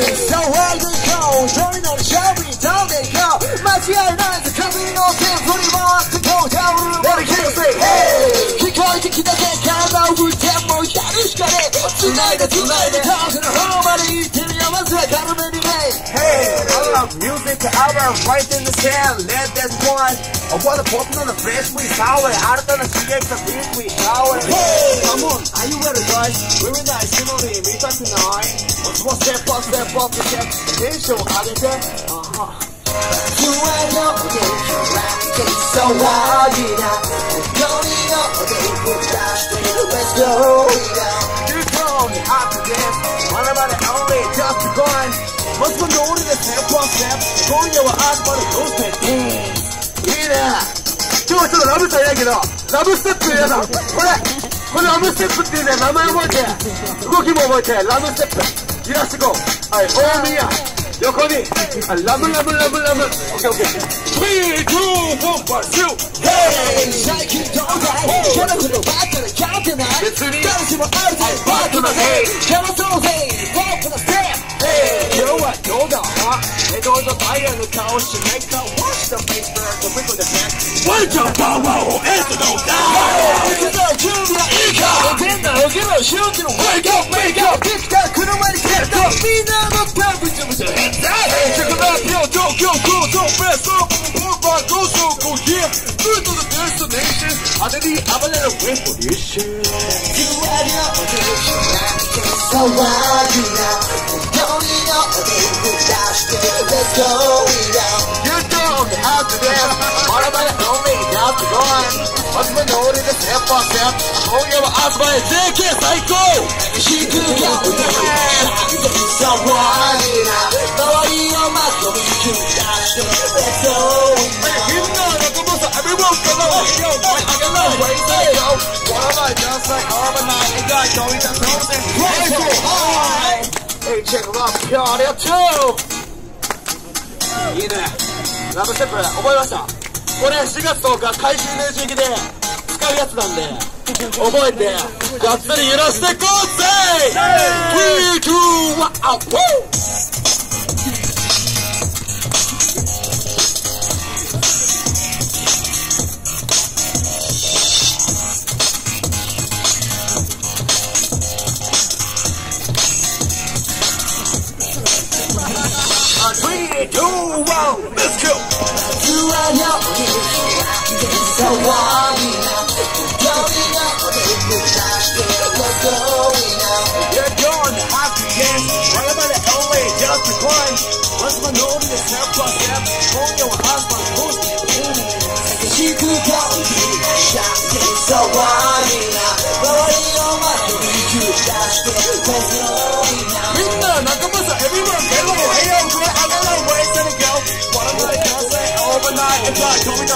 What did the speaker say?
The world is cold, showing on showing, down they go. Machiae lines are coming on them, putting on the go down. What can't say, hey! Kick out the kid again, come out with them, more the got it. Tonight, tonight, the house in the home, but he's telling you what's that, got him anyway. Hey, I love music, I love right in the sand, let that one. I wanna pop on the fresh, we sour, out of the CX, of beat, we sour. Hey! Come on, are you ready, guys? We're in the cinema Let's one step up, step up, step. Tension上げて。Uh-huh. You ain't know, okay, okay, so wild, you know. Don't you know, okay, put that straight, let's go, you know. You told me how to dance, one about it only, just begun. What's going on in the step one step? Going your ass, but it goes to いいね今日はちょっとラブさんいないけどラブステップ皆さんこれこれラブステップっていうね名前覚えて動きも覚えてラブステップ 揺らしてこうはい大宮横にラブラブラブラブオッケーオッケー Three, two, one, one, two. 最近どうだいキャラフルばっかりキャってない別に誰しもあるぜバックのヘイキャラそうぜポップなステップ今日はどうだ江戸のダイヤの顔しないか Watch the face burn the wiggle the back Welcome power をエスのダ行くぞ準備はいいか変な受けろ周期の Wake up, wake up. further the destination under the umbrella with issue. You are your So why you now? Don't you know they would dash let's go now. You don't have to dance. What my note in the step by step? Oh, you were asked by a So why now? Nobody on my phone, you dash to let's go. これ4月10日怪獣の時期で使うやつなんで覚えてがっつり揺らしてこうぜ321ワッ go. Let's go. Do I know you? So are we now? Going up, let's. You're going half the gas. Why Right I the LA just to climb? What's my name? The step by step. Call your husband. Who's the king? She could call me. So are we now? Rolling on my 32 shots. Let's go. Overnight and try to reach